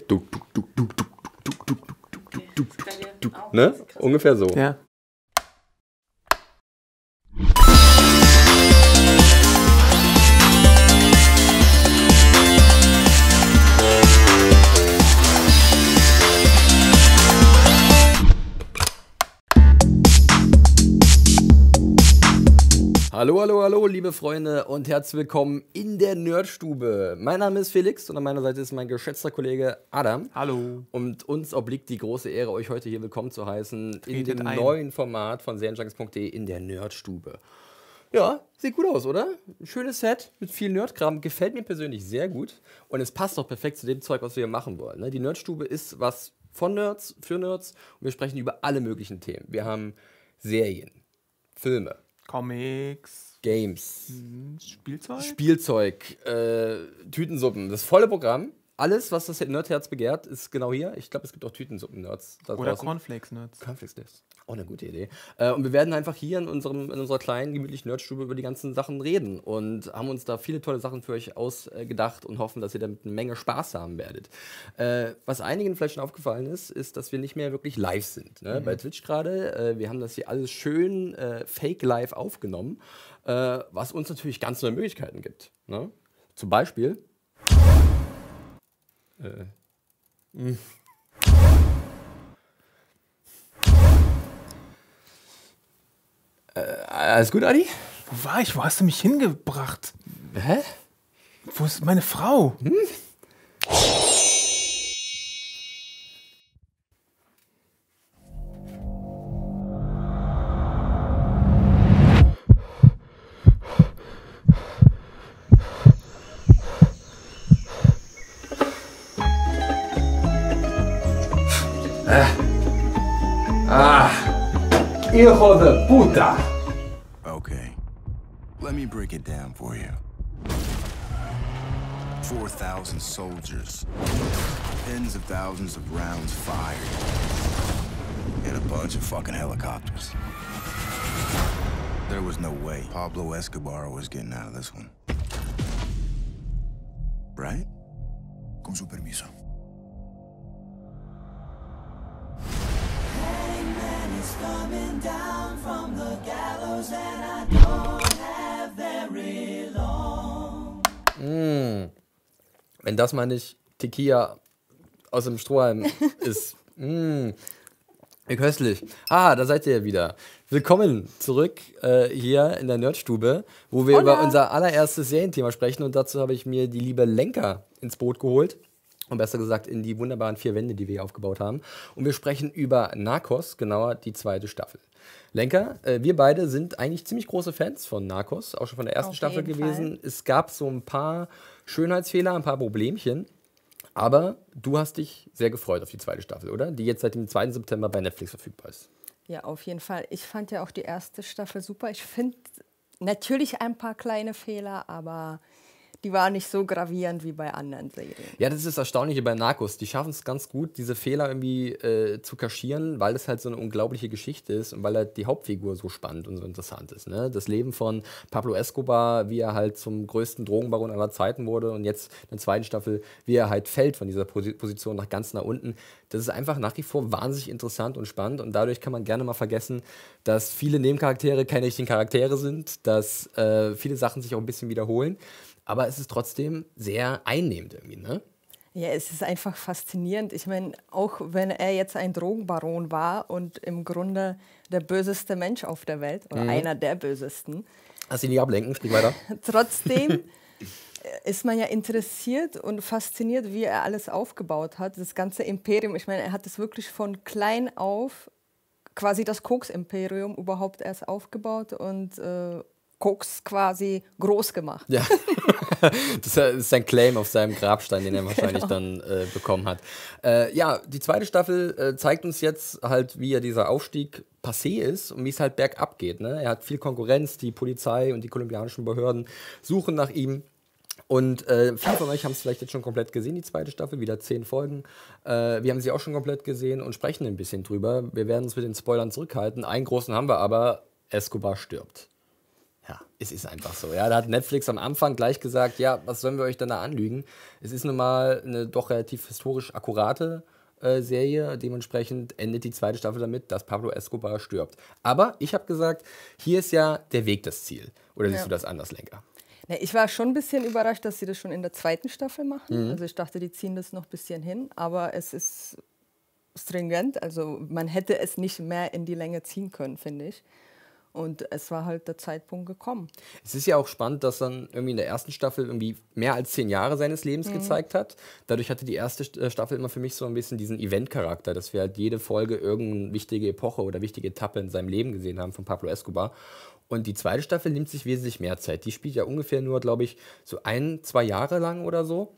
Du, du, du, du, du, du, du, du, du, du, du, ne? Ungefähr so. Ja. Hallo, hallo, hallo, liebe Freunde und herzlich willkommen in der Nerdstube. Mein Name ist Felix und an meiner Seite ist mein geschätzter Kollege Adam. Hallo. Und uns obliegt die große Ehre, euch heute hier willkommen zu heißen in Tretet dem ein. neuen Format von serienjunkies.de in der Nerdstube. Ja, sieht gut aus, oder? Ein schönes Set mit viel Nerdkram. Gefällt mir persönlich sehr gut. Und es passt auch perfekt zu dem Zeug, was wir hier machen wollen. ne? Die Nerdstube ist was von Nerds, für Nerds. Und wir sprechen über alle möglichen Themen. Wir haben Serien, Filme, Comics, Games, Spielzeug? Spielzeug, äh, Tütensuppen. Das volle Programm. Alles, was das Nerdherz begehrt, ist genau hier. Ich glaube, es gibt auch Tütensuppen-Nerds Oder draußen. Cornflakes-Nuts. Cornflakes Nerds. Auch eine gute Idee. Äh, und wir werden einfach hier in, unserem, in unserer kleinen, gemütlichen Nerdstube über die ganzen Sachen reden und haben uns da viele tolle Sachen für euch ausgedacht und hoffen, dass ihr damit eine Menge Spaß haben werdet. Äh, was einigen vielleicht schon aufgefallen ist, ist, dass wir nicht mehr wirklich live sind. Ne? Bei Twitch gerade. Äh, wir haben das hier alles schön äh, fake live aufgenommen, äh, was uns natürlich ganz neue Möglichkeiten gibt. Ne? Zum Beispiel. Äh, mh. Äh, alles gut, Adi? Wo war ich? Wo hast du mich hingebracht? Hä? Wo ist meine Frau? Hijo 4,000 soldiers, tens of thousands of rounds fired, and a bunch of fucking helicopters. There was no way Pablo Escobar was getting out of this one. Right? Con su permiso. Wenn das mal nicht Tequila aus dem Strohhalm ist. Mm, wie köstlich. Ah, da seid ihr ja wieder. Willkommen zurück äh, hier in der Nerdstube, wo wir über unser allererstes Serienthema sprechen. Und dazu habe ich mir die liebe Lenker ins Boot geholt. Und besser gesagt in die wunderbaren vier Wände, die wir hier aufgebaut haben. Und wir sprechen über Narcos, genauer die zweite Staffel. Lenker, äh, wir beide sind eigentlich ziemlich große Fans von Narcos, auch schon von der ersten Auf Staffel gewesen. Es gab so ein paar Schönheitsfehler, ein paar Problemchen. Aber du hast dich sehr gefreut auf die zweite Staffel, oder? Die jetzt seit dem 2. September bei Netflix verfügbar ist. Ja, auf jeden Fall. Ich fand ja auch die erste Staffel super. Ich finde natürlich ein paar kleine Fehler, aber die waren nicht so gravierend wie bei anderen Serien. Ja, das ist das Erstaunliche bei Narcos. Die schaffen es ganz gut, diese Fehler irgendwie äh, zu kaschieren, weil es halt so eine unglaubliche Geschichte ist und weil halt die Hauptfigur so spannend und so interessant ist. Ne? Das Leben von Pablo Escobar, wie er halt zum größten Drogenbaron aller Zeiten wurde und jetzt in der zweiten Staffel, wie er halt fällt von dieser Posi Position nach ganz nach unten. Das ist einfach nach wie vor wahnsinnig interessant und spannend und dadurch kann man gerne mal vergessen, dass viele Nebencharaktere keine richtigen Charaktere sind, dass äh, viele Sachen sich auch ein bisschen wiederholen. Aber es ist trotzdem sehr einnehmend irgendwie, ne? Ja, es ist einfach faszinierend. Ich meine, auch wenn er jetzt ein Drogenbaron war und im Grunde der böseste Mensch auf der Welt oder einer der bösesten, Lass dich nicht ablenken, sprich weiter. trotzdem ist man ja interessiert und fasziniert, wie er alles aufgebaut hat. Das ganze Imperium, ich meine, er hat es wirklich von klein auf quasi das Koks-Imperium überhaupt erst aufgebaut und äh, Koks quasi groß gemacht. Ja, das ist sein Claim auf seinem Grabstein, den er wahrscheinlich dann äh, bekommen hat. Äh, ja, die zweite Staffel äh, zeigt uns jetzt halt, wie er dieser Aufstieg passé ist und wie es halt bergab geht. Ne? Er hat viel Konkurrenz, die Polizei und die kolumbianischen Behörden suchen nach ihm. Und äh, viele von euch haben es vielleicht jetzt schon komplett gesehen, die zweite Staffel, wieder zehn Folgen. Äh, wir haben sie auch schon komplett gesehen und sprechen ein bisschen drüber. Wir werden uns mit den Spoilern zurückhalten. Einen großen haben wir aber, Escobar stirbt. Ja, es ist einfach so. Ja, da hat Netflix am Anfang gleich gesagt, ja, was sollen wir euch denn da anlügen? Es ist nun mal eine doch relativ historisch akkurate äh, Serie. Dementsprechend endet die zweite Staffel damit, dass Pablo Escobar stirbt. Aber ich habe gesagt, hier ist ja der Weg das Ziel. Oder siehst Ja. du das anders, Lenker? Ja, ich war schon ein bisschen überrascht, dass sie das schon in der zweiten Staffel Mhm. machen. Also ich dachte, die ziehen das noch ein bisschen hin, aber es ist stringent. Also man hätte es nicht mehr in die Länge ziehen können, finde ich. Und es war halt der Zeitpunkt gekommen. Es ist ja auch spannend, dass dann irgendwie in der ersten Staffel irgendwie mehr als zehn Jahre seines Lebens gezeigt hat. Dadurch hatte die erste St- äh, Staffel immer für mich so ein bisschen diesen Event-Charakter, dass wir halt jede Folge irgendeine wichtige Epoche oder wichtige Etappe in seinem Leben gesehen haben von Pablo Escobar. Und die zweite Staffel nimmt sich wesentlich mehr Zeit. Die spielt ja ungefähr nur, glaube ich, so ein, zwei Jahre lang oder so.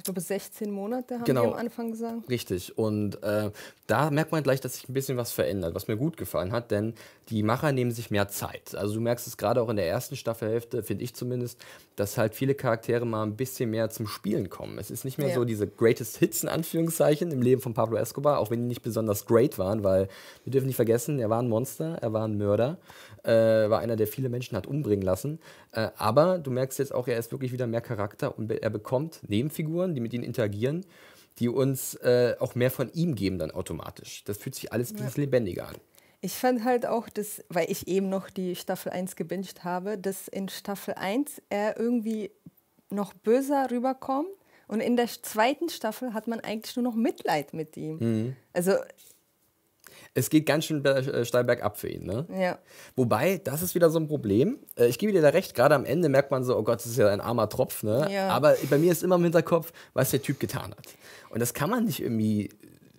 Ich glaube, 16 Monate haben Genau. die am Anfang gesagt. Richtig. Und äh, da merkt man gleich, dass sich ein bisschen was verändert, was mir gut gefallen hat, denn die Macher nehmen sich mehr Zeit. Also du merkst es gerade auch in der ersten Staffelhälfte, finde ich zumindest, dass halt viele Charaktere mal ein bisschen mehr zum Spielen kommen. Es ist nicht mehr Ja. so diese Greatest Hits in Anführungszeichen im Leben von Pablo Escobar, auch wenn die nicht besonders great waren, weil wir dürfen nicht vergessen, er war ein Monster, er war ein Mörder, äh, war einer, der viele Menschen hat umbringen lassen. Äh, aber du merkst jetzt auch, er ist wirklich wieder mehr Charakter und er bekommt Nebenfiguren, die mit ihm interagieren, die uns äh, auch mehr von ihm geben dann automatisch. Das fühlt sich alles ein bisschen lebendiger an. Ich fand halt auch, dass, weil ich eben noch die Staffel 1 gebinged habe, dass in Staffel 1 er irgendwie noch böser rüberkommt. Und in der zweiten Staffel hat man eigentlich nur noch Mitleid mit ihm. Mhm. Also, Es geht ganz schön äh, steil bergab für ihn, ne? ja. Wobei, das ist wieder so ein Problem. Äh, Ich gebe dir da recht, gerade am Ende merkt man so, oh Gott, das ist ja ein armer Tropf, ne? Ja. Aber bei mir ist immer im Hinterkopf, was der Typ getan hat. Und das kann man nicht irgendwie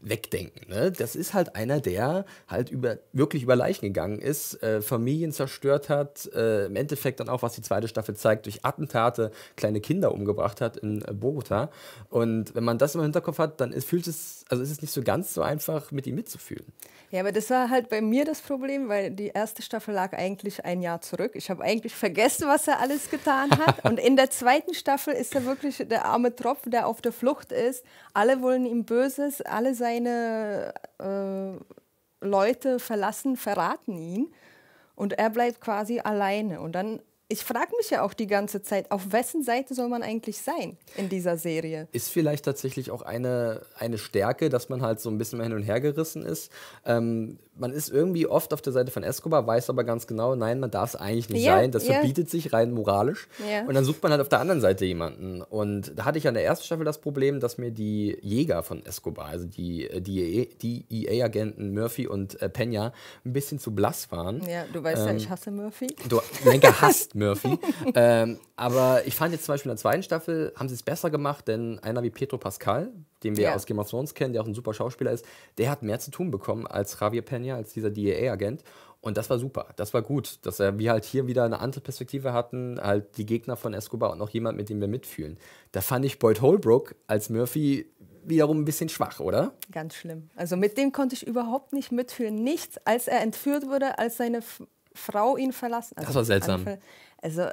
wegdenken. Ne? Das ist halt einer, der halt über, wirklich über Leichen gegangen ist, äh, Familien zerstört hat, äh, im Endeffekt dann auch, was die zweite Staffel zeigt, durch Attentate kleine Kinder umgebracht hat in äh, Bogota. Und wenn man das im Hinterkopf hat, dann ist, fühlt es, also ist es nicht so ganz so einfach, mit ihm mitzufühlen. Ja, aber das war halt bei mir das Problem, weil die erste Staffel lag eigentlich ein Jahr zurück. Ich habe eigentlich vergessen, was er alles getan hat. Und in der zweiten Staffel ist er wirklich der arme Tropf, der auf der Flucht ist. Alle wollen ihm Böses, alle seine äh, Leute verlassen, verraten ihn. Und er bleibt quasi alleine. Und dann, ich frage mich ja auch die ganze Zeit, auf wessen Seite soll man eigentlich sein in dieser Serie? ist vielleicht tatsächlich auch eine, eine Stärke, dass man halt so ein bisschen mehr hin und her gerissen ist. Ähm, man ist irgendwie oft auf der Seite von Escobar, weiß aber ganz genau, nein, man darf es eigentlich nicht Ja, sein. Das ja. verbietet sich rein moralisch. Ja. Und dann sucht man halt auf der anderen Seite jemanden. Und da hatte ich an der ersten Staffel das Problem, dass mir die Jäger von Escobar, also die, äh, die, die EA-Agenten Murphy und äh, Pena, ein bisschen zu blass waren. Ja, du weißt ja, ich hasse Murphy. Du, Lenker hasst Murphy. ähm, aber ich fand jetzt zum Beispiel in der zweiten Staffel haben sie es besser gemacht, denn einer wie Pedro Pascal, den wir Ja. aus Game of Thrones kennen, der auch ein super Schauspieler ist, der hat mehr zu tun bekommen als Javier Peña, als dieser DEA-Agent. Und das war super, das war gut, dass er, wir halt hier wieder eine andere Perspektive hatten, halt die Gegner von Escobar und noch jemand, mit dem wir mitfühlen. Da fand ich Boyd Holbrook als Murphy wiederum ein bisschen schwach, oder? Ganz schlimm. Also mit dem konnte ich überhaupt nicht mitfühlen. Nichts, als er entführt wurde, als seine F Frau ihn verlassen. Also Das war seltsam. Anfall- Also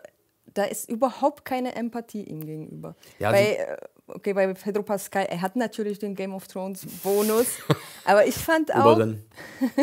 da ist überhaupt keine Empathie ihm gegenüber. Ja, äh, okay, bei Pedro Pascal, er hat natürlich den Game of Thrones Bonus, aber ich fand auch,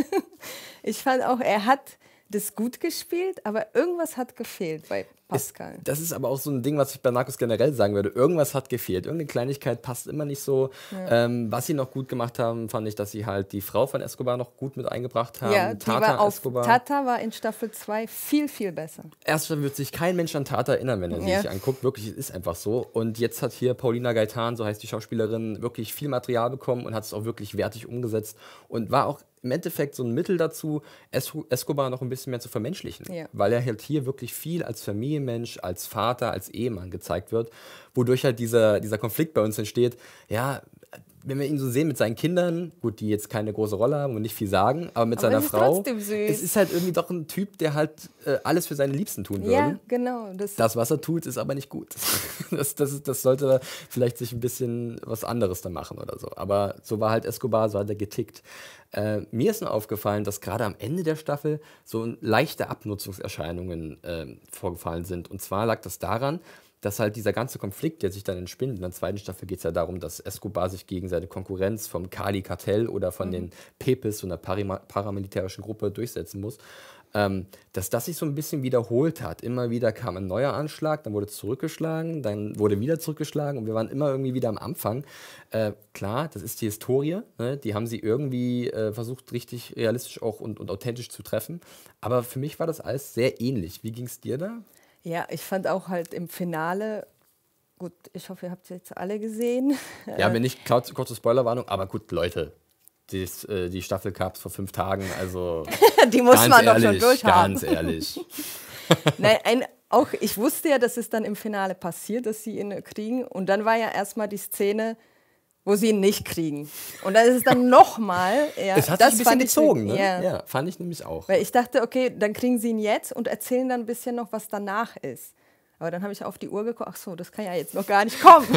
ich fand auch, er hat das gut gespielt, aber irgendwas hat gefehlt bei Pascal. Das ist aber auch so ein Ding, was ich bei Narcos generell sagen würde. Irgendwas hat gefehlt. Irgendeine Kleinigkeit passt immer nicht so. Ähm, was sie noch gut gemacht haben, fand ich, dass sie halt die Frau von Escobar noch gut mit eingebracht haben. ja, Tata war auf, Escobar. Tata war in Staffel 2 viel, viel besser. Erst wird sich kein Mensch an Tata erinnern, wenn er sie Ja. sich anguckt. Wirklich, es ist einfach so. Und jetzt hat hier Paulina Gaetan, so heißt die Schauspielerin, wirklich viel Material bekommen und hat es auch wirklich wertig umgesetzt und war auch im Endeffekt so ein Mittel dazu, Es Escobar noch ein bisschen mehr zu vermenschlichen. Ja. Weil er halt hier wirklich viel als Familienmensch, als Vater, als Ehemann gezeigt wird, wodurch halt dieser, dieser Konflikt bei uns entsteht. Ja, wenn wir ihn so sehen mit seinen Kindern, gut, die jetzt keine große Rolle haben und nicht viel sagen, aber mit Aber seiner es Frau, es ist halt irgendwie doch ein Typ, der halt äh, alles für seine Liebsten tun würde. Ja, genau. Das, Das, was er tut, ist aber nicht gut. Das, das, das sollte vielleicht sich ein bisschen was anderes da machen oder so. Aber so war halt Escobar, so hat er getickt. Äh, mir ist nur aufgefallen, dass gerade am Ende der Staffel so leichte Abnutzungserscheinungen äh, vorgefallen sind. Und zwar lag das daran, dass halt dieser ganze Konflikt, der sich dann entspinnt, in der zweiten Staffel geht es ja darum, dass Escobar sich gegen seine Konkurrenz vom Kali-Kartell oder von den Pepes, so einer paramilitärischen Gruppe, durchsetzen muss. ähm, dass das sich so ein bisschen wiederholt hat. Immer wieder kam ein neuer Anschlag, dann wurde zurückgeschlagen, dann wurde wieder zurückgeschlagen und wir waren immer irgendwie wieder am Anfang. Äh, klar, das ist die Historie, ne? die haben sie irgendwie äh, versucht, richtig realistisch auch und, und authentisch zu treffen. Aber für mich war das alles sehr ähnlich. Wie ging es dir da? Ja, ich fand auch halt im Finale, gut, ich hoffe, ihr habt es jetzt alle gesehen. Ja, wenn nicht, kurz- kurze Spoilerwarnung, aber gut, Leute. dies, äh, die Staffel gab es vor fünf Tagen, also Die muss man doch schon durchhaben. ganz ehrlich. Nein, ein, auch ich wusste ja, dass es dann im Finale passiert, dass sie ihn kriegen. Und dann war ja erstmal die Szene, wo sie ihn nicht kriegen. Und dann ist es dann nochmal. Ja, Es hat sich ein bisschen fand ich gezogen, ne? Ja. Ja, fand ich nämlich auch. Weil ich dachte, okay, dann kriegen sie ihn jetzt und erzählen dann ein bisschen noch, was danach ist. Aber dann habe ich auf die Uhr geguckt, ach so, das kann ja jetzt noch gar nicht kommen.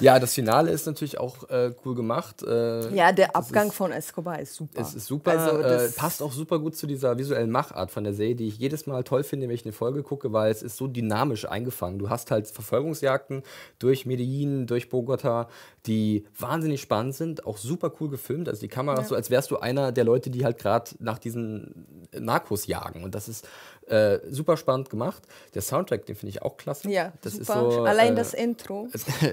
Ja, das Finale ist natürlich auch äh, cool gemacht. Äh, ja, der Abgang ist, von Escobar ist super. Es ist super, Also äh, passt auch super gut zu dieser visuellen Machart von der Serie, die ich jedes Mal toll finde, wenn ich eine Folge gucke, weil es ist so dynamisch eingefangen. Du hast halt Verfolgungsjagden durch Medellin, durch Bogota, die wahnsinnig spannend sind, auch super cool gefilmt. Also die Kamera ist so, als wärst du einer der Leute, die halt gerade nach diesen Narcos jagen. Und das ist äh, super spannend gemacht. Der Soundtrack, den finde ich auch klasse. ja, das super. ist so. Allein äh, das Intro.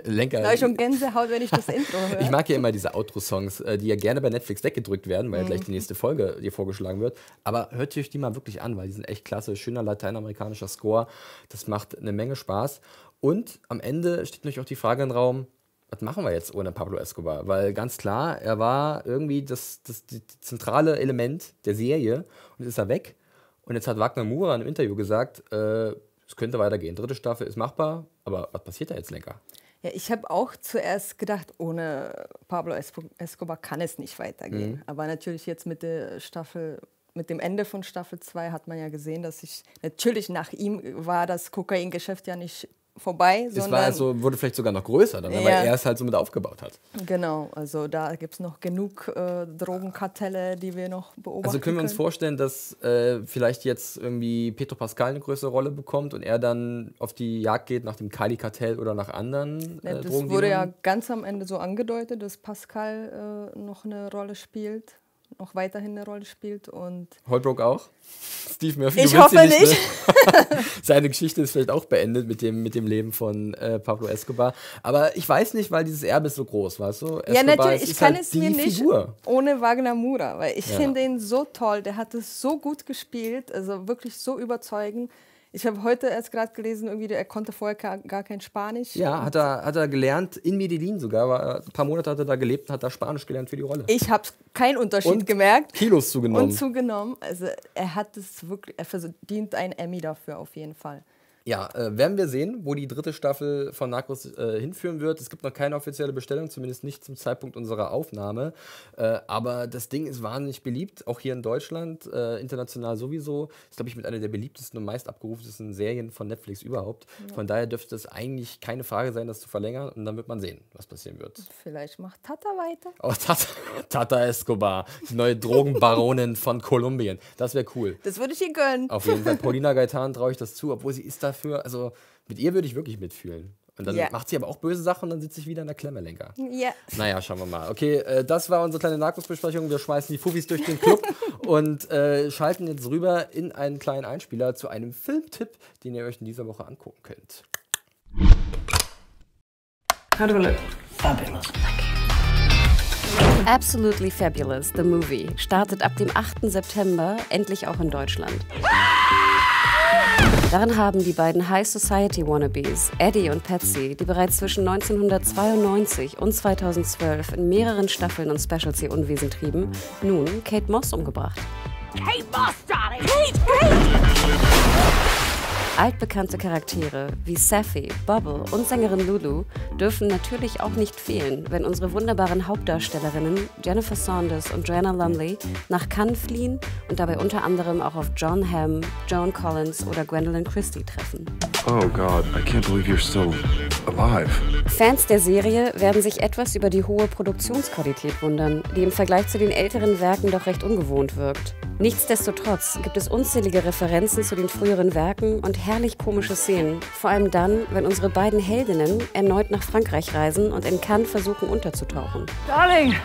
Lenker. Da ich schon Gänsehaut, wenn ich das Intro höre. Ich mag ja immer diese Outro-Songs, äh, die ja gerne bei Netflix weggedrückt werden, weil ja gleich die nächste Folge dir vorgeschlagen wird. Aber hört euch die mal wirklich an, weil die sind echt klasse. Schöner lateinamerikanischer Score. Das macht eine Menge Spaß. Und am Ende steht natürlich auch die Frage im Raum, was machen wir jetzt ohne Pablo Escobar? Weil ganz klar, er war irgendwie das, das, die zentrale Element der Serie und jetzt ist er weg. Und jetzt hat Wagner Mura in einem Interview gesagt, äh, es könnte weitergehen. Dritte Staffel ist machbar, aber was passiert da jetzt, Lenker? Ja, ich habe auch zuerst gedacht, ohne Pablo Escobar kann es nicht weitergehen. Mhm. Aber natürlich jetzt mit der Staffel, mit dem Ende von Staffel 2 hat man ja gesehen, dass ich natürlich nach ihm war das Kokaingeschäft ja nicht vorbei, Es war also, wurde vielleicht sogar noch größer, dann, weil Ja. er es halt so mit aufgebaut hat. genau, also da gibt es noch genug äh, Drogenkartelle, die wir noch beobachten Also können wir uns vorstellen, dass äh, vielleicht jetzt irgendwie Petro Pascal eine größere Rolle bekommt und er dann auf die Jagd geht nach dem Kali-Kartell oder nach anderen Ja, äh, das Drogendealern? wurde ja ganz am Ende so angedeutet, dass Pascal äh, noch eine Rolle spielt, noch weiterhin eine Rolle spielt und Holbrook auch? Steve Murphy? Ich du willst ihn hoffe Ne? Seine Geschichte ist vielleicht auch beendet mit dem, mit dem Leben von äh, Pablo Escobar. Aber ich weiß nicht, weil dieses Erbe ist so groß, weißt du? Escobar Ja, natürlich, ich kann halt es mir nicht Figur. ohne Wagner Mura, weil ich Ja. finde ihn so toll, der hat es so gut gespielt, also wirklich so überzeugend. Ich habe heute erst gerade gelesen, irgendwie, er konnte vorher gar, gar kein Spanisch. Ja, hat er, hat er gelernt, in Medellin sogar, war, ein paar Monate hat er da gelebt und hat da Spanisch gelernt für die Rolle. Ich habe keinen Unterschied Und gemerkt. Kilos zugenommen. Und zugenommen. Also er hat es wirklich, er verdient ein Emmy dafür auf jeden Fall. Ja, äh, werden wir sehen, wo die dritte Staffel von Narcos äh, hinführen wird. Es gibt noch keine offizielle Bestellung, zumindest nicht zum Zeitpunkt unserer Aufnahme. Äh, aber das Ding ist wahnsinnig beliebt, auch hier in Deutschland, äh, international sowieso. Ist, glaube ich, mit einer der beliebtesten und meist abgerufensten Serien von Netflix überhaupt. Von daher dürfte es eigentlich keine Frage sein, das zu verlängern. Und dann wird man sehen, was passieren wird. Vielleicht macht Tata weiter. Oh, Tata, Tata Escobar, die neue Drogenbaronin von Kolumbien. Das wäre cool. Das würde ich ihr gönnen. Auf jeden Fall, Paulina Gaetan traue ich das zu, obwohl sie ist dafür, also mit ihr würde ich wirklich mitfühlen. Und dann Ja. macht sie aber auch böse Sachen und dann sitze ich wieder in der Klemme lenker. Ja. Naja, schauen wir mal. Okay, äh, das war unsere kleine Narcos-Besprechung. Wir schmeißen die Fuffis durch den Club und äh, schalten jetzt rüber in einen kleinen Einspieler zu einem Filmtipp, den ihr euch in dieser Woche angucken könnt. How do I look? Fabulous. Absolutely Fabulous, the movie, startet ab dem 8. September endlich auch in Deutschland. Darin haben die beiden High Society Wannabes, Eddie und Patsy, die bereits zwischen 1992 und 2012 in mehreren Staffeln und Specials ihr Unwesen trieben, nun Kate Moss umgebracht. Kate Moss, darling! Kate, Kate! Altbekannte Charaktere wie Safi, Bubble und Sängerin Lulu dürfen natürlich auch nicht fehlen, wenn unsere wunderbaren Hauptdarstellerinnen Jennifer Saunders und Joanna Lumley nach Cannes fliehen und dabei unter anderem auch auf John Hamm, Joan Collins oder Gwendolyn Christie treffen. Oh God, I can't believe you're still alive. Fans der Serie werden sich etwas über die hohe Produktionsqualität wundern, die im Vergleich zu den älteren Werken doch recht ungewohnt wirkt. Nichtsdestotrotz gibt es unzählige Referenzen zu den früheren Werken und herrlich komische Szenen. Vor allem dann, wenn unsere beiden Heldinnen erneut nach Frankreich reisen und in Cannes versuchen unterzutauchen. Darling!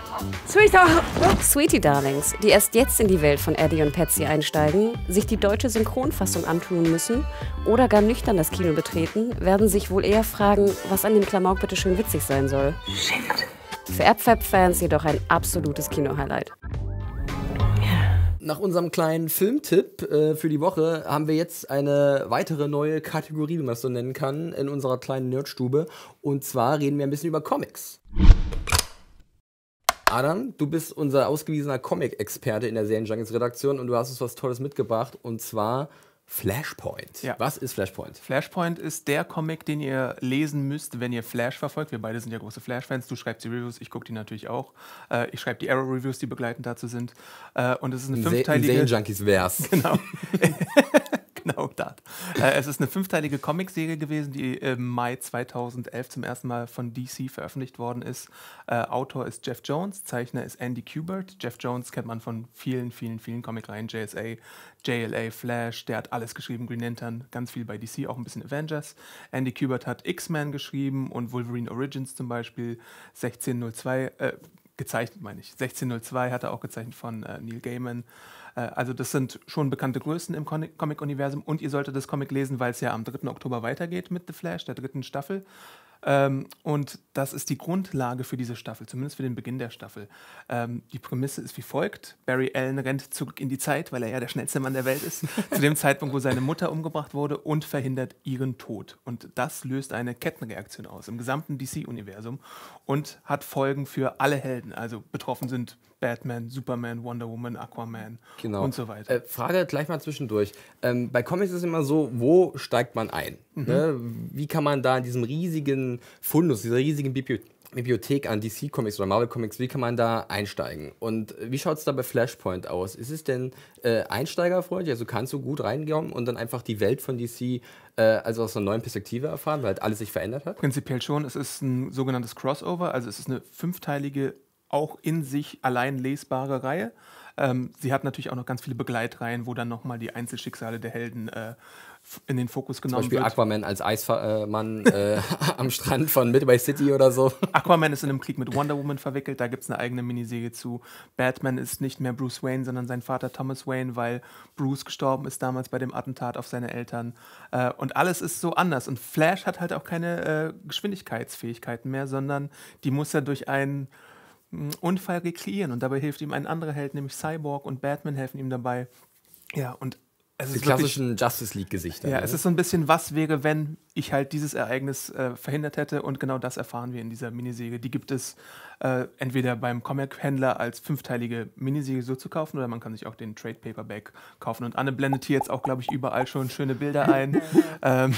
Sweetheart! Sweetie Darlings, die erst jetzt in die Welt von Eddie und Patsy einsteigen, sich die deutsche Synchronfassung antun müssen oder gar nüchtern das Kino betreten, werden sich wohl eher fragen, was an dem Klamauk bitte schön witzig sein soll. Für Abfab-Fans jedoch ein absolutes Kino-Highlight. Nach unserem kleinen Filmtipp äh, für die Woche haben wir jetzt eine weitere neue Kategorie, wie man es so nennen kann, in unserer kleinen Nerdstube. Und zwar reden wir ein bisschen über Comics. Adam, du bist unser ausgewiesener Comic-Experte in der Serienjunkies-Redaktion und du hast uns was Tolles mitgebracht und zwar Flashpoint. Ja. Was ist Flashpoint? Flashpoint ist der Comic, den ihr lesen müsst, wenn ihr Flash verfolgt. Wir beide sind ja große Flash-Fans. Du schreibst die Reviews, ich gucke die natürlich auch. Äh, ich schreibe die Arrow-Reviews, die begleitend dazu sind. Äh, und es ist eine fünfteilige... Serienjunkies-Vers. Genau. genau das. Äh, es ist eine fünfteilige Comicserie gewesen, die im Mai 2011 zum ersten Mal von DC veröffentlicht worden ist. Äh, Autor ist Jeff Jones, Zeichner ist Andy Kubert. Jeff Jones kennt man von vielen, vielen, vielen Comicreihen. JSA, JLA, Flash, der hat alles geschrieben. Green Lantern, ganz viel bei DC, auch ein bisschen Avengers. Andy Kubert hat X-Men geschrieben und Wolverine Origins zum Beispiel. 1602, äh, gezeichnet meine ich. 1602 hat er auch gezeichnet von äh, Neil Gaiman. Äh, Also das sind schon bekannte Größen im Comic- Comic-Universum und ihr solltet das Comic lesen, weil es ja am 3. Oktober weitergeht mit The Flash, der dritten Staffel. Ähm, und das ist die Grundlage für diese Staffel, zumindest für den Beginn der Staffel. Ähm, die Prämisse ist wie folgt. Barry Allen rennt zurück in die Zeit, weil er ja der schnellste Mann der Welt ist, zu dem Zeitpunkt, wo seine Mutter umgebracht wurde und verhindert ihren Tod. Und das löst eine Kettenreaktion aus im gesamten DC-Universum und hat Folgen für alle Helden. Also betroffen sind Batman, Superman, Wonder Woman, Aquaman Genau. und so weiter. Äh, Frage gleich mal zwischendurch. Ähm, bei Comics ist es immer so, wo steigt man ein? Mhm. Ne? Wie kann man da in diesem riesigen Fundus, dieser riesigen Bibli Bibliothek an DC-Comics oder Marvel-Comics, wie kann man da einsteigen? Und wie schaut es da bei Flashpoint aus? Ist es denn äh, einsteigerfreundlich? Also kannst du gut reingehen und dann einfach die Welt von DC äh, also aus einer neuen Perspektive erfahren, weil halt alles sich verändert hat? Prinzipiell schon. Es ist ein sogenanntes Crossover, also es ist eine fünfteilige, auch in sich allein lesbare Reihe. Ähm, sie hat natürlich auch noch ganz viele Begleitreihen, wo dann nochmal die Einzelschicksale der Helden äh, in den Fokus Zum genommen Beispiel wird. Aquaman als Eismann äh, am Strand von Midway City oder so. Aquaman ist in einem Krieg mit Wonder Woman verwickelt, da gibt es eine eigene Miniserie zu. Batman ist nicht mehr Bruce Wayne, sondern sein Vater Thomas Wayne, weil Bruce gestorben ist damals bei dem Attentat auf seine Eltern. Äh, und alles ist so anders. Und Flash hat halt auch keine äh, Geschwindigkeitsfähigkeiten mehr, sondern die muss er durch einen Unfall rekreieren. Und dabei hilft ihm ein anderer Held, nämlich Cyborg und Batman helfen ihm dabei. Ja, und es Die ist wirklich- klassischen Justice League-Gesichter. ja, ne? es ist so ein bisschen, was wäre, wenn ich halt dieses Ereignis äh, verhindert hätte und genau das erfahren wir in dieser Miniserie. Die gibt es äh, entweder beim Comic-Händler als fünfteilige Miniserie so zu kaufen oder man kann sich auch den Trade Paperback kaufen. Und Anne blendet hier jetzt auch, glaube ich, überall schon schöne Bilder ein. ähm,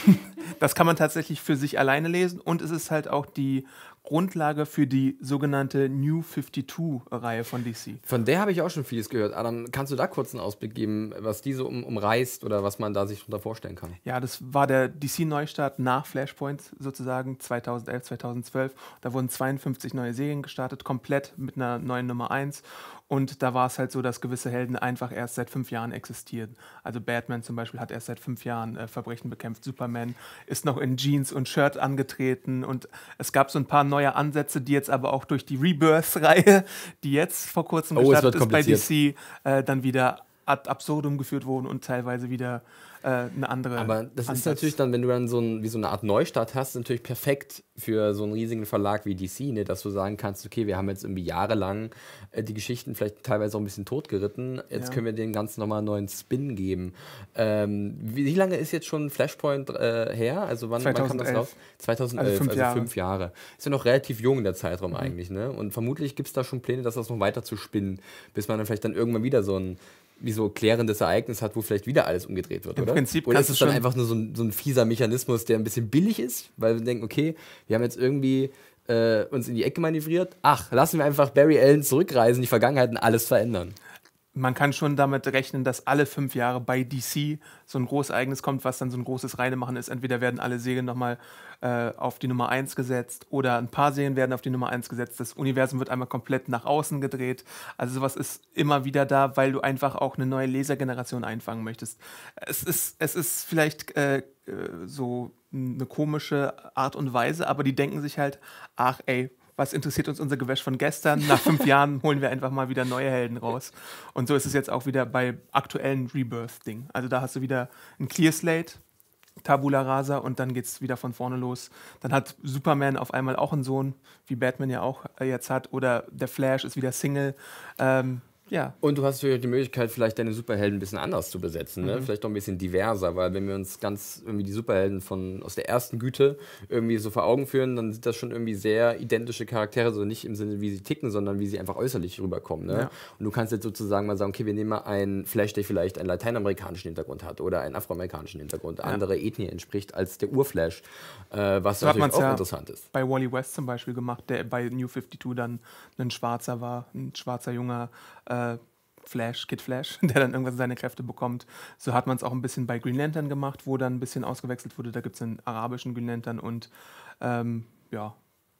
das kann man tatsächlich für sich alleine lesen und es ist halt auch die Grundlage für die sogenannte New 52-Reihe von DC. Von der habe ich auch schon vieles gehört. Adam, kannst du da kurz einen Ausblick geben, was die so um, umreißt oder was man da sich darunter vorstellen kann? Ja, das war der DC-Neustart nach Flashpoint sozusagen 2011, 2012. Da wurden 52 neue Serien gestartet, komplett mit einer neuen Nummer 1. Und da war es halt so, dass gewisse Helden einfach erst seit fünf Jahren existieren. Also Batman zum Beispiel hat erst seit fünf Jahren äh, Verbrechen bekämpft. Superman ist noch in Jeans und Shirt angetreten. Und es gab so ein paar neue Ansätze, die jetzt aber auch durch die Rebirth-Reihe, die jetzt vor kurzem Oh, es gestartet ist bei. DC, äh, dann wieder ad absurdum geführt wurden und teilweise wieder äh, eine andere. Aber das ist Ansatz. natürlich dann, wenn du dann so ein, wie so eine Art Neustart hast, natürlich perfekt für so einen riesigen Verlag wie DC, ne, dass du sagen kannst, okay, wir haben jetzt irgendwie jahrelang äh, die Geschichten vielleicht teilweise auch ein bisschen totgeritten, jetzt Ja. können wir dem Ganzen nochmal einen neuen Spin geben. Ähm, wie, wie lange ist jetzt schon Flashpoint äh, her? Also wann, wann kam das 2011. raus? 2011, Also fünf also Jahre. Mhm. fünf Jahre. Ist ja noch relativ jung der Zeitraum eigentlich, ne? Und vermutlich gibt es da schon Pläne, das noch weiter zu spinnen, bis man dann vielleicht dann irgendwann wieder so ein wie so klärendes Ereignis hat, wo vielleicht wieder alles umgedreht wird, Im oder? Prinzip oder ist es dann einfach nur so ein, so ein fieser Mechanismus, der ein bisschen billig ist, weil wir denken, okay, wir haben jetzt irgendwie äh, uns in die Ecke manövriert. Ach, lassen wir einfach Barry Allen zurückreisen, die Vergangenheit und alles verändern. Man kann schon damit rechnen, dass alle fünf Jahre bei DC so ein Großereignis kommt, was dann so ein großes Reinemachen ist. Entweder werden alle Serien nochmal äh, auf die Nummer 1 gesetzt oder ein paar Serien werden auf die Nummer 1 gesetzt. Das Universum wird einmal komplett nach außen gedreht. Also sowas ist immer wieder da, weil du einfach auch eine neue Lesergeneration einfangen möchtest. Es ist, es ist vielleicht äh, äh so eine komische Art und Weise, aber die denken sich halt, ach ey, was interessiert uns unser Gewäsch von gestern? Nach fünf Jahren holen wir einfach mal wieder neue Helden raus. Und so ist es jetzt auch wieder bei aktuellen Rebirth-Ding. Also da hast du wieder ein Clear Slate, Tabula Rasa und dann geht es wieder von vorne los. Dann hat Superman auf einmal auch einen Sohn, wie Batman ja auch jetzt hat, oder der Flash ist wieder Single. Ähm, ja. Und du hast natürlich die Möglichkeit, vielleicht deine Superhelden ein bisschen anders zu besetzen, ne? mhm. vielleicht noch ein bisschen diverser, weil wenn wir uns ganz irgendwie die Superhelden von aus der ersten Güte irgendwie so vor Augen führen, dann sind das schon irgendwie sehr identische Charaktere, so nicht im Sinne, wie sie ticken, sondern wie sie einfach äußerlich rüberkommen. Ne? Ja. Und du kannst jetzt sozusagen mal sagen, okay, wir nehmen mal einen Flash, der vielleicht einen lateinamerikanischen Hintergrund hat oder einen afroamerikanischen Hintergrund, ja. andere Ethnie entspricht als der Urflash, äh, was so natürlich auch ja interessant ist. Bei Wally West zum Beispiel gemacht, der bei New 52 dann ein Schwarzer war, ein schwarzer junger äh, Flash, Kid Flash, der dann irgendwann seine Kräfte bekommt. So hat man es auch ein bisschen bei Green Lantern gemacht, wo dann ein bisschen ausgewechselt wurde. Da gibt es einen arabischen Green Lantern und ähm, ja,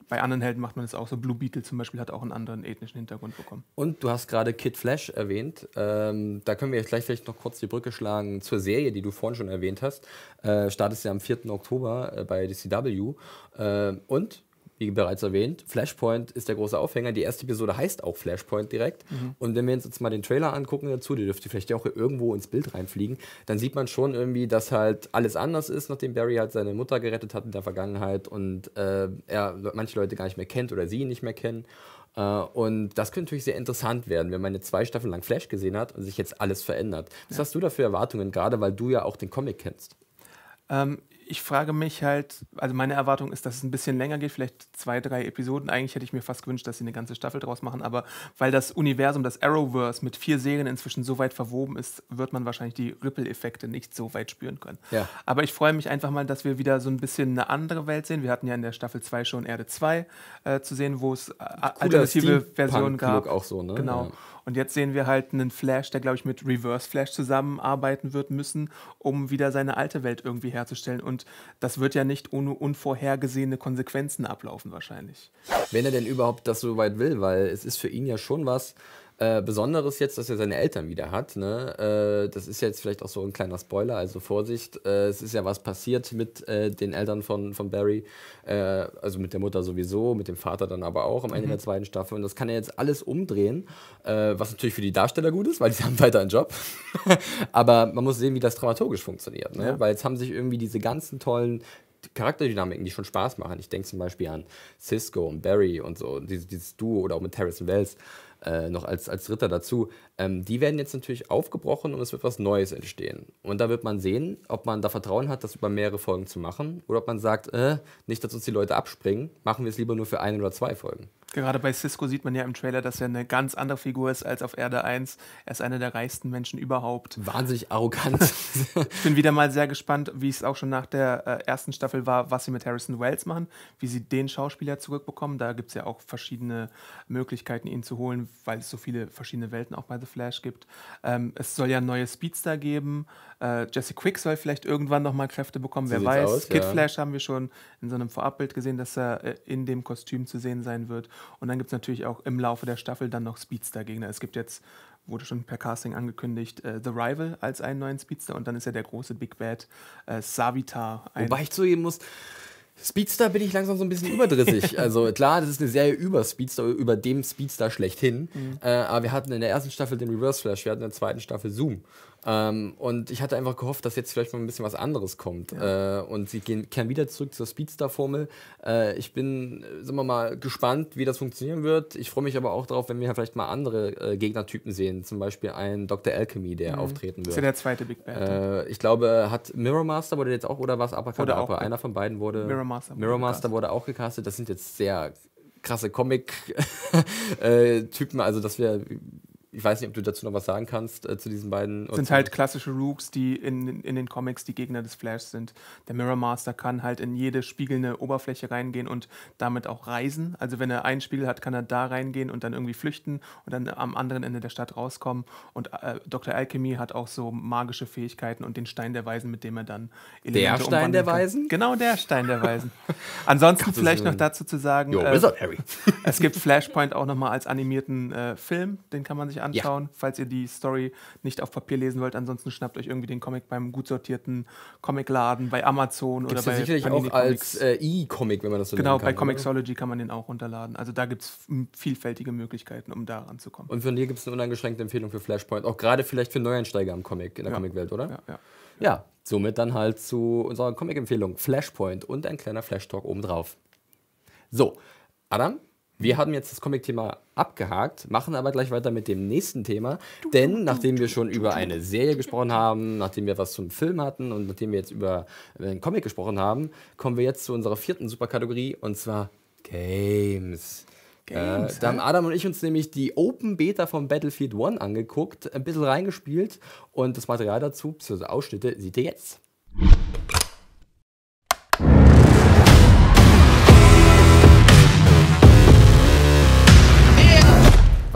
bei anderen Helden macht man es auch so. Blue Beetle zum Beispiel hat auch einen anderen ethnischen Hintergrund bekommen. Und du hast gerade Kid Flash erwähnt. Ähm, da können wir jetzt gleich vielleicht noch kurz die Brücke schlagen zur Serie, die du vorhin schon erwähnt hast. Äh, startet ja am 4. Oktober äh, bei DCW. Äh, und wie bereits erwähnt, Flashpoint ist der große Aufhänger. Die erste Episode heißt auch Flashpoint direkt. Mhm. Und wenn wir uns jetzt mal den Trailer angucken dazu, die dürfte vielleicht auch irgendwo ins Bild reinfliegen, dann sieht man schon irgendwie, dass halt alles anders ist, nachdem Barry halt seine Mutter gerettet hat in der Vergangenheit und äh, er manche Leute gar nicht mehr kennt oder sie ihn nicht mehr kennen. Uh, und das könnte natürlich sehr interessant werden, wenn man jetzt zwei Staffeln lang Flash gesehen hat und sich jetzt alles verändert. Was ja. hast du da für Erwartungen, gerade weil du ja auch den Comic kennst? Ähm, ich frage mich halt, also meine Erwartung ist, dass es ein bisschen länger geht, vielleicht zwei, drei Episoden. Eigentlich hätte ich mir fast gewünscht, dass sie eine ganze Staffel draus machen, aber weil das Universum, das Arrowverse mit vier Serien inzwischen so weit verwoben ist, wird man wahrscheinlich die Ripple-Effekte nicht so weit spüren können. Ja. Aber ich freue mich einfach mal, dass wir wieder so ein bisschen eine andere Welt sehen. Wir hatten ja in der Staffel 2 schon Erde 2 äh, zu sehen, wo es äh, alternative Versionen gab. Auch so, ne? Genau. Ja. Und jetzt sehen wir halt einen Flash, der, glaube ich, mit Reverse Flash zusammenarbeiten wird müssen, um wieder seine alte Welt irgendwie herzustellen. Und das wird ja nicht ohne unvorhergesehene Konsequenzen ablaufen, wahrscheinlich. Wenn er denn überhaupt das so weit will, weil es ist für ihn ja schon was, äh, Besonderes jetzt, dass er seine Eltern wieder hat. Ne? Äh, das ist jetzt vielleicht auch so ein kleiner Spoiler, also Vorsicht. Äh, es ist ja was passiert mit äh, den Eltern von, von Barry, äh, also mit der Mutter sowieso, mit dem Vater dann aber auch am Ende mhm. der zweiten Staffel. Und das kann er jetzt alles umdrehen, was natürlich für die Darsteller gut ist, weil sie haben weiter einen Job. aber man muss sehen, wie das dramaturgisch funktioniert. Ne? Ja. Weil jetzt haben sich irgendwie diese ganzen tollen Charakterdynamiken, die schon Spaß machen. Ich denke zum Beispiel an Cisco und Barry und so, dieses, dieses Duo oder auch mit Harrison Wells äh, noch als, als Dritter dazu, ähm, die werden jetzt natürlich aufgebrochen und es wird was Neues entstehen. Und da wird man sehen, ob man da Vertrauen hat, das über mehrere Folgen zu machen oder ob man sagt, äh, nicht, dass uns die Leute abspringen, machen wir es lieber nur für ein oder zwei Folgen. Gerade bei Cisco sieht man ja im Trailer, dass er eine ganz andere Figur ist als auf Erde 1. Er ist einer der reichsten Menschen überhaupt. Wahnsinnig arrogant. ich bin wieder mal sehr gespannt, wie es auch schon nach der äh, ersten Staffel war, was sie mit Harrison Wells machen, wie sie den Schauspieler zurückbekommen. Da gibt es ja auch verschiedene Möglichkeiten, ihn zu holen, weil es so viele verschiedene Welten auch bei The Flash gibt. Ähm, es soll ja neue Speedster geben. Äh, Jesse Quick soll vielleicht irgendwann nochmal Kräfte bekommen, so wer weiß. Aus, Kid ja. Flash haben wir schon in so einem Vorabbild gesehen, dass er äh, in dem Kostüm zu sehen sein wird. Und dann gibt es natürlich auch im Laufe der Staffel dann noch Speedster-Gegner. Es gibt jetzt, wurde schon per Casting angekündigt, äh, The Rival als einen neuen Speedster und dann ist ja der große Big Bad äh, Savitar. Wobei ich zugeben muss, Speedster bin ich langsam so ein bisschen überdrüssig. also klar, das ist eine Serie über Speedster, über dem Speedster schlechthin. Mhm. Äh, aber wir hatten in der ersten Staffel den Reverse Flash, wir hatten in der zweiten Staffel Zoom. Ähm, und ich hatte einfach gehofft, dass jetzt vielleicht mal ein bisschen was anderes kommt. Ja. Äh, und sie gehen, kehren wieder zurück zur Speedstar-Formel. Äh, ich bin, sagen wir mal, gespannt, wie das funktionieren wird. Ich freue mich aber auch darauf, wenn wir vielleicht mal andere äh, Gegnertypen sehen. Zum Beispiel einen Dr. Alchemy, der mhm. auftreten wird. Das ist ja der zweite Big Bad. Äh, ich glaube, hat Mirror Master wurde jetzt auch, oder was? Abracadabra? Einer von beiden wurde. Mirror Master. Mirror Master wurde auch gecastet. Das sind jetzt sehr krasse Comic-Typen, äh, also dass wir ich weiß nicht, ob du dazu noch was sagen kannst äh, zu diesen beiden. sind halt klassische Rooks, die in, in den Comics die Gegner des Flash sind. Der Mirror Master kann halt in jede spiegelnde Oberfläche reingehen und damit auch reisen. Also wenn er einen Spiegel hat, kann er da reingehen und dann irgendwie flüchten und dann am anderen Ende der Stadt rauskommen. Und äh, Dr. Alchemy hat auch so magische Fähigkeiten und den Stein der Weisen, mit dem er dann Der Stein der kann. Weisen? Genau, der Stein der Weisen. Ansonsten Gottes vielleicht noch dazu zu sagen, Jo, äh, Wizard Harry. es gibt Flashpoint auch nochmal als animierten äh, Film, den kann man sich anschauen, falls ihr die Story nicht auf Papier lesen wollt. Ansonsten schnappt euch irgendwie den Comic beim gut sortierten Comicladen, bei Amazon Gibt oder ja bei sicherlich Panini auch als Comics. äh, E-Comic, wenn man das so Genau, kann. bei oder? Comixology kann man den auch runterladen. Also da gibt es vielfältige Möglichkeiten, um da ranzukommen. Und von dir gibt es eine uneingeschränkte Empfehlung für Flashpoint, auch gerade vielleicht für Neueinsteiger im Comic, in der Ja. Comicwelt, oder? Ja, ja. Ja, somit dann halt zu unserer Comic-Empfehlung Flashpoint und ein kleiner Flash-Talk obendrauf. So, Adam, wir haben jetzt das Comic-Thema abgehakt, machen aber gleich weiter mit dem nächsten Thema. Denn nachdem wir schon über eine Serie gesprochen haben, nachdem wir was zum Film hatten und nachdem wir jetzt über einen Comic gesprochen haben, kommen wir jetzt zu unserer vierten Superkategorie und zwar Games. Games, äh, da haben Adam und ich uns nämlich die Open Beta von Battlefield 1 angeguckt, ein bisschen reingespielt und das Material dazu, beziehungsweise Ausschnitte, seht ihr jetzt.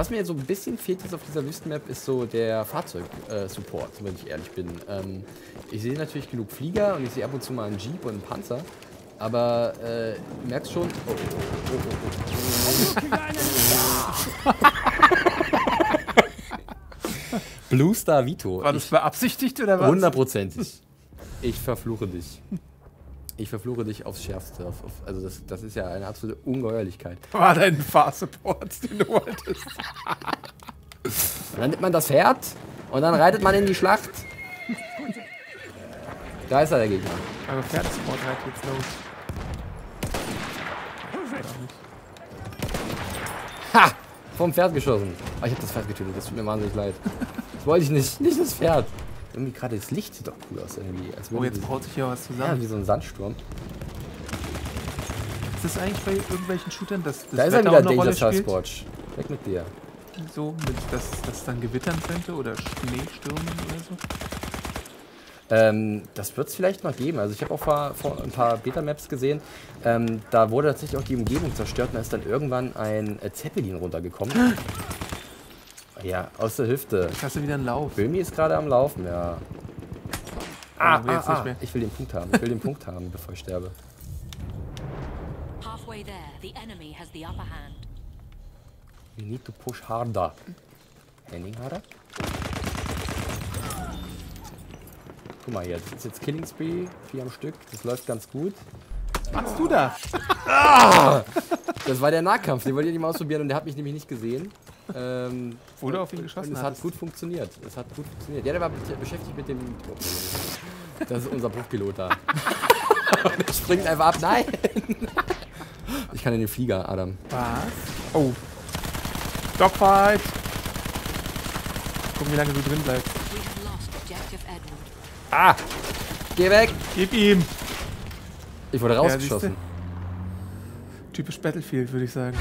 Was mir so ein bisschen fehlt jetzt auf dieser Wüstenmap, ist so der Fahrzeug-Support, wenn ich ehrlich bin. Ähm, ich sehe natürlich genug Flieger und ich sehe ab und zu mal einen Jeep und einen Panzer. Aber äh, du merkst schon. Oh, oh, oh, oh, oh. Blue Star Vito. War das beabsichtigt oder was? Hundertprozentig. Ich verfluche dich. Ich verfluche dich aufs Schärfste. Auf, auf, also das, das ist ja eine absolute Ungeheuerlichkeit. War dein Fahrsupport, den du wolltest. Dann nimmt man das Pferd und dann reitet man in die Schlacht. Da ist er, der Gegner. Aber Pferdesport halt jetzt los. Ha! Vom Pferd geschossen. Ah, ich habe das Pferd getötet, das tut mir wahnsinnig leid. Das wollte ich nicht, nicht das Pferd. Irgendwie gerade das Licht sieht doch cool aus irgendwie. Oh, jetzt braut sich hier was ja, zusammen. wie so ein Sandsturm. Ist das eigentlich bei irgendwelchen Shootern, dass das Da ist Wetter wieder, Danger? Sasquatch. Weg mit dir. So, mit, dass das dann gewittern könnte oder Schneestürmen oder so? Ähm, das wird es vielleicht noch geben. Also ich habe auch vor, vor ein paar Beta-Maps gesehen. Ähm, da wurde tatsächlich auch die Umgebung zerstört und da ist dann irgendwann ein äh, Zeppelin runtergekommen. ja, aus der Hüfte. Jetzt hast du wieder einen Lauf. Filmi ist gerade am Laufen, ja. Ah, aber jetzt ah, nicht ah. mehr. Ich will den Punkt haben. Ich will den Punkt haben, bevor ich sterbe. Halfway there, the enemy has the upper hand. We need to push harder. Henning harder? Guck mal hier, das ist jetzt Killing Spree, vier am Stück. Das läuft ganz gut. Was machst du da? Das war der Nahkampf, den wollte ich nicht mal ausprobieren und der hat mich nämlich nicht gesehen. Ähm, Wo du auf ihn geschossen und es hat gut funktioniert. Es hat gut funktioniert. Ja, der war be- beschäftigt mit dem. Das ist unser Bruchpilot da. Und er springt einfach ab. Nein! Ich kann in den Flieger, Adam. Was? Oh. Dogfight! Gucken, wie lange du drin bleibst. Ah! Geh weg! Gib ihm! Ich wurde Ja, rausgeschossen. Typisch Battlefield, würde ich sagen.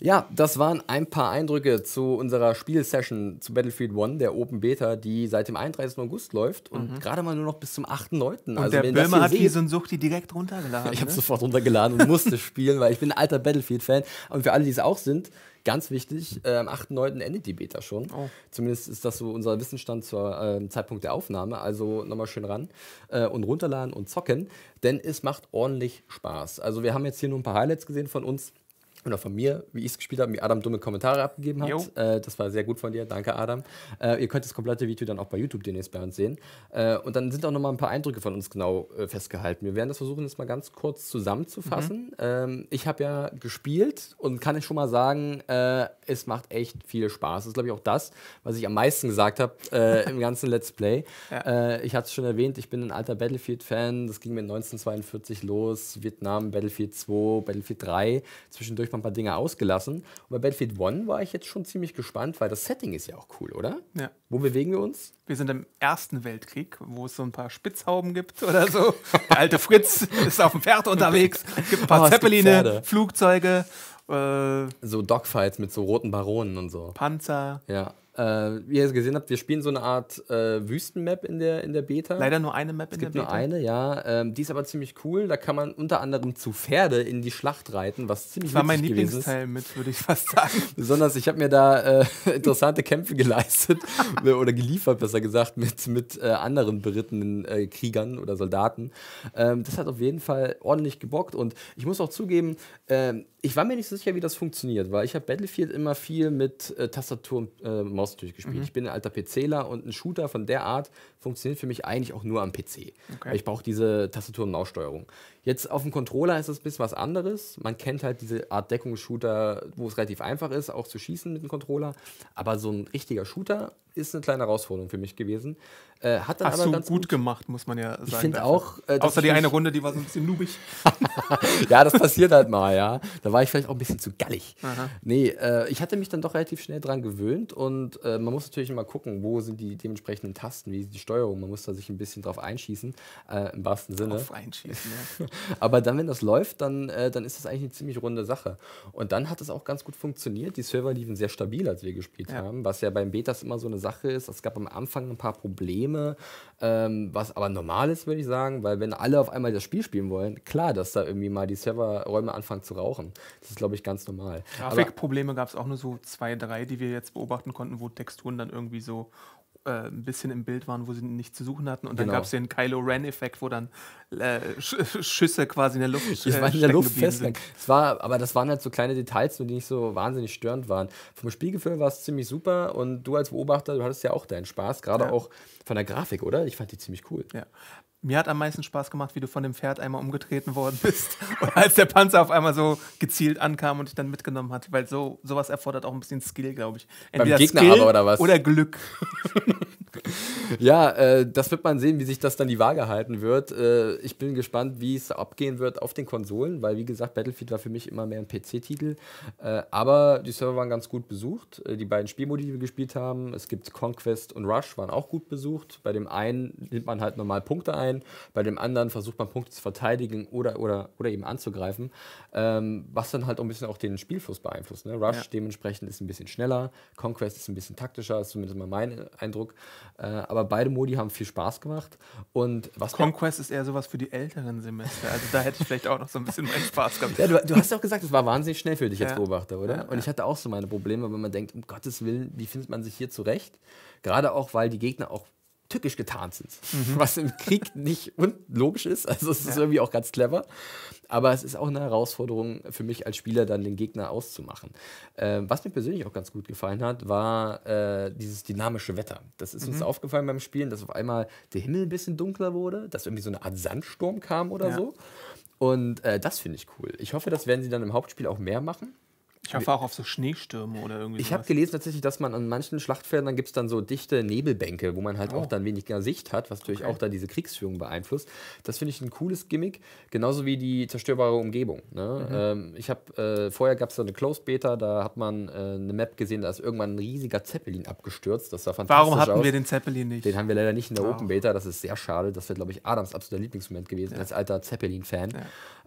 Ja, das waren ein paar Eindrücke zu unserer Spielsession zu Battlefield 1, der Open Beta, die seit dem 31. August läuft und gerade mal nur noch bis zum 8.9. Und Also der Böhmer hat wie so ein Sucht die direkt runtergeladen. Ich habe ne? sofort runtergeladen und musste spielen, weil ich bin ein alter Battlefield-Fan. Und für alle, die es auch sind, ganz wichtig, äh, am 8.9. endet die Beta schon. Oh. Zumindest ist das so unser Wissensstand zum ähm, Zeitpunkt der Aufnahme. Also nochmal schön ran äh, und runterladen und zocken, denn es macht ordentlich Spaß. Also wir haben jetzt hier nur ein paar Highlights gesehen von uns. Oder von mir, wie ich es gespielt habe, wie Adam dumme Kommentare abgegeben hat. Äh, das war sehr gut von dir. Danke, Adam. Äh, ihr könnt das komplette Video dann auch bei YouTube demnächst bei uns sehen. Äh, und dann sind auch noch mal ein paar Eindrücke von uns genau äh, festgehalten. Wir werden das versuchen, das mal ganz kurz zusammenzufassen. Ähm, ich habe ja gespielt und kann ich schon mal sagen, äh, es macht echt viel Spaß. Das ist, glaube ich, auch das, was ich am meisten gesagt habe äh, im ganzen Let's Play. Äh, ich hatte es schon erwähnt, ich bin ein alter Battlefield-Fan. Das ging mit 1942 los. Vietnam, Battlefield 2, Battlefield 3. Zwischendurch mal ein paar Dinge ausgelassen. Und bei Battlefield 1 war ich jetzt schon ziemlich gespannt, weil das Setting ist ja auch cool, oder? Ja. Wo bewegen wir uns? Wir sind im Ersten Weltkrieg, wo es so ein paar Spitzhauben gibt oder so. Der alte Fritz ist auf dem Pferd unterwegs. Es gibt ein paar Oh, Zeppeline. Flugzeuge Äh, So Dogfights mit so roten Baronen und so. Panzer. Ja. Äh, wie ihr gesehen habt, wir spielen so eine Art äh, Wüstenmap in der, in der Beta. Leider nur eine Map Es in gibt der nur Beta. eine, ja. Ähm, die ist aber ziemlich cool. Da kann man unter anderem zu Pferde in die Schlacht reiten, was ziemlich Das war mein. Lieblingsteil mit, würde ich fast sagen. Besonders, ich habe mir da äh, interessante Kämpfe geleistet oder geliefert, besser gesagt, mit, mit äh, anderen berittenen äh, Kriegern oder Soldaten. Ähm, das hat auf jeden Fall ordentlich gebockt und ich muss auch zugeben, ähm, ich war mir nicht so sicher, wie das funktioniert, weil ich habe Battlefield immer viel mit äh, Tastatur und äh, Maus durchgespielt. Mhm. Ich bin ein alter PCler und ein Shooter von der Art funktioniert für mich eigentlich auch nur am PC. Weil ich brauche diese Tastatur- und Maussteuerung. Jetzt auf dem Controller ist es ein bisschen was anderes. Man kennt halt diese Art Deckungsshooter, wo es relativ einfach ist, auch zu schießen mit dem Controller. Aber so ein richtiger Shooter ist eine kleine Herausforderung für mich gewesen. Äh, hat dann Hast aber ganz gut gemacht, muss man ja sagen. Ich finde auch, äh, Außer die eine Runde, die war so ein bisschen noobig. ja, das passiert halt mal, ja. Da war ich vielleicht auch ein bisschen zu gallig. Nee, äh, ich hatte mich dann doch relativ schnell dran gewöhnt und äh, man muss natürlich immer gucken, wo sind die dementsprechenden Tasten, wie ist die Steuerung. Man muss da sich ein bisschen drauf einschießen, äh, im wahrsten Sinne. Auf einschießen, ja. Aber dann, wenn das läuft, dann, äh, dann ist das eigentlich eine ziemlich runde Sache. Und dann hat es auch ganz gut funktioniert. Die Server liefen sehr stabil, als wir gespielt Ja. haben, was ja beim Betas immer so eine Sache ist. Es gab am Anfang ein paar Probleme, ähm, was aber normal ist, würde ich sagen, weil wenn alle auf einmal das Spiel spielen wollen, klar, dass da irgendwie mal die Serverräume anfangen zu rauchen. Das ist, glaube ich, ganz normal. Grafikprobleme gab es auch nur so zwei, drei, die wir jetzt beobachten konnten, wo Texturen dann irgendwie so äh, ein bisschen im Bild waren, wo sie nicht zu suchen hatten. Und dann Genau. gab es den Kylo Ren-Effekt, wo dann äh, Sch Schüsse quasi in der Luft Es äh, war in der Luft festgegangen. Es war, aber das waren halt so kleine Details, nur die nicht so wahnsinnig störend waren. Vom Spielgefühl war es ziemlich super und du als Beobachter, du hattest ja auch deinen Spaß, gerade Ja. auch von der Grafik, oder? Ich fand die ziemlich cool. Ja. Mir hat am meisten Spaß gemacht, wie du von dem Pferd einmal umgetreten worden bist. Und als der Panzer auf einmal so gezielt ankam und dich dann mitgenommen hat. Weil so, sowas erfordert auch ein bisschen Skill, glaube ich. Gegner aber, oder was? Oder Glück. Ja, äh, das wird man sehen, wie sich das dann die Waage halten wird. Äh, ich bin gespannt, wie es abgehen wird auf den Konsolen, weil wie gesagt, Battlefield war für mich immer mehr ein PC-Titel. Äh, aber die Server waren ganz gut besucht. Äh, die beiden Spielmodi, die wir gespielt haben, es gibt Conquest und Rush, waren auch gut besucht. Bei dem einen nimmt man halt normal Punkte ein, bei dem anderen versucht man Punkte zu verteidigen oder, oder, oder eben anzugreifen, ähm, was dann halt auch ein bisschen auch den Spielfluss beeinflusst. Ne? Rush Ja. dementsprechend ist ein bisschen schneller, Conquest ist ein bisschen taktischer, ist zumindest mal mein Eindruck. Äh, aber beide Modi haben viel Spaß gemacht. Und was Conquest ist eher sowas für die älteren Semester. Also da hätte ich vielleicht auch noch so ein bisschen meinen Spaß gehabt. ja, du, du hast ja auch gesagt, es war wahnsinnig schnell für dich als Ja. Beobachter, oder? Und ich hatte auch so meine Probleme, wenn man denkt, um Gottes Willen, wie findet man sich hier zurecht? Gerade auch, weil die Gegner auch tückisch getarnt sind. Was im Krieg nicht unlogisch ist. Also es ist irgendwie auch ganz clever. Aber es ist auch eine Herausforderung für mich als Spieler, dann den Gegner auszumachen. Ähm, was mir persönlich auch ganz gut gefallen hat, war äh, dieses dynamische Wetter. Das ist uns aufgefallen beim Spielen, dass auf einmal der Himmel ein bisschen dunkler wurde, dass irgendwie so eine Art Sandsturm kam oder Ja. so. Und äh, das finde ich cool. Ich hoffe, das werden sie dann im Hauptspiel auch mehr machen. Ich hoffe auch auf so Schneestürme oder irgendwie Ich habe gelesen tatsächlich, dass man an manchen Schlachtfeldern, gibt es dann so dichte Nebelbänke, wo man halt auch dann weniger Sicht hat, was natürlich auch da diese Kriegsführung beeinflusst. Das finde ich ein cooles Gimmick, genauso wie die zerstörbare Umgebung. Ne? Ähm, ich habe, äh, vorher gab es so eine Closed Beta, da hat man äh, eine Map gesehen, da ist irgendwann ein riesiger Zeppelin abgestürzt. Das sah fantastisch Warum hatten aus. wir den Zeppelin nicht? Den haben wir leider nicht in der Open Beta, das ist sehr schade. Das wäre, glaube ich, Adams absoluter Lieblingsmoment gewesen, als alter Zeppelin-Fan.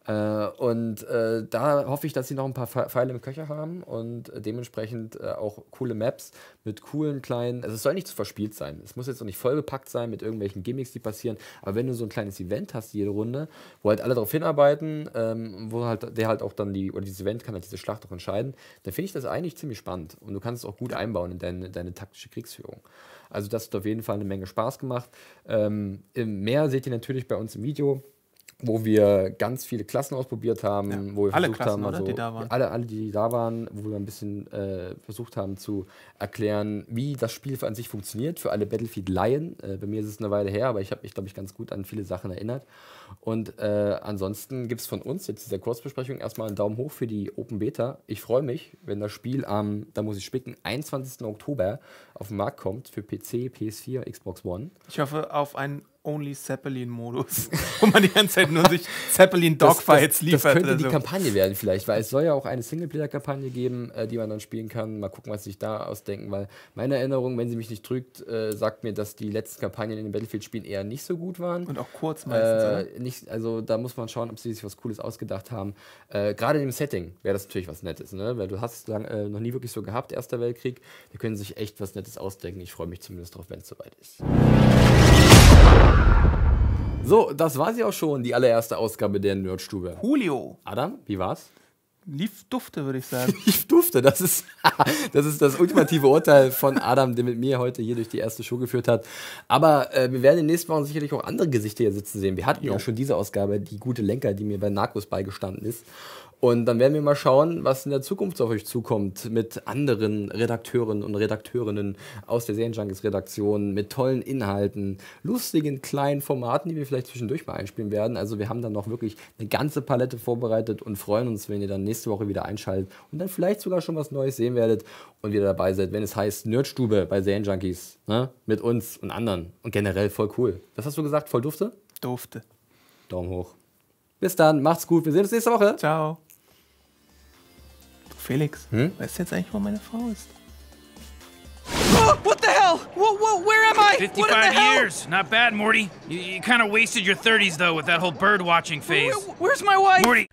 Äh, und äh, da hoffe ich, dass sie noch ein paar Pfe- Pfeile im Köcher haben und äh, dementsprechend äh, auch coole Maps mit coolen kleinen. Also, es soll nicht zu verspielt sein. Es muss jetzt auch nicht vollgepackt sein mit irgendwelchen Gimmicks, die passieren. Aber wenn du so ein kleines Event hast, jede Runde, wo halt alle darauf hinarbeiten, ähm, wo halt der halt auch dann die, oder dieses Event kann halt diese Schlacht auch entscheiden, dann finde ich das eigentlich ziemlich spannend. Und du kannst es auch gut einbauen in deine, deine taktische Kriegsführung. Also, das hat auf jeden Fall eine Menge Spaß gemacht. Ähm, Mehr seht ihr natürlich bei uns im Video wo wir ganz viele Klassen ausprobiert haben, Ja. wo wir Alle versucht Klassen, haben, also Die da waren. alle, alle, die da waren, wo wir ein bisschen äh, versucht haben zu erklären, wie das Spiel an sich funktioniert für alle Battlefield-Laien. Äh, bei mir ist es eine Weile her, aber ich habe mich, glaube ich, ganz gut an viele Sachen erinnert. Und äh, ansonsten gibt es von uns jetzt dieser Kurzbesprechung erstmal einen Daumen hoch für die Open Beta. Ich freue mich, wenn das Spiel am, da muss ich spicken, 21. Oktober auf den Markt kommt für PC, PS4, Xbox One. Ich hoffe auf ein Only Zeppelin-Modus, wo man die ganze Zeit nur sich Zeppelin-Dogfights liefert. Das könnte oder die so. Kampagne werden vielleicht, weil es soll ja auch eine Singleplayer-Kampagne geben, äh, die man dann spielen kann. Mal gucken, was sich da ausdenken, weil meine Erinnerung, wenn sie mich nicht trügt, äh, sagt mir, dass die letzten Kampagnen in den Battlefield-Spielen eher nicht so gut waren. Und auch kurz meistens. Äh, nicht, also da muss man schauen, ob sie sich was Cooles ausgedacht haben. Äh, Gerade in dem Setting wäre das natürlich was Nettes, ne? weil du hast es lang, äh, noch nie wirklich so gehabt, Erster Weltkrieg. Da können sie sich echt was Nettes ausdenken. Ich freue mich zumindest drauf, wenn es soweit ist. So, das war sie auch schon, die allererste Ausgabe der Nerdstube. Julio. Adam, wie war's? Lief dufte, würde ich sagen. Ich durfte, das ist, das ist das ultimative Urteil von Adam, der mit mir heute hier durch die erste Show geführt hat. Aber äh, wir werden in den nächsten Wochen sicherlich auch andere Gesichter hier sitzen sehen. Wir hatten ja schon diese Ausgabe, die gute Lenker, die mir bei Narcos beigestanden ist. Und dann werden wir mal schauen, was in der Zukunft auf euch zukommt mit anderen Redakteuren und Redakteurinnen aus der Serienjunkies-Redaktion, mit tollen Inhalten, lustigen kleinen Formaten, die wir vielleicht zwischendurch mal einspielen werden. Also wir haben dann noch wirklich eine ganze Palette vorbereitet und freuen uns, wenn ihr dann nächste Woche wieder einschaltet und dann vielleicht sogar schon was Neues sehen werdet und wieder dabei seid, wenn es heißt Nerdstube bei Serienjunkies. Ne? Mit uns und anderen. Und generell voll cool. Was hast du gesagt? Voll dufte? Dufte. Daumen hoch. Bis dann, macht's gut. Wir sehen uns nächste Woche. Ciao. Du, Felix, Hm? weißt du jetzt eigentlich, wo meine Frau ist? Oh, what the hell? Whoa, whoa, where am I? What in the 55 hell? years. Not bad, Morty. You, you kind of wasted your 30s, though, with that whole bird watching phase. Where- where's my wife? Morty.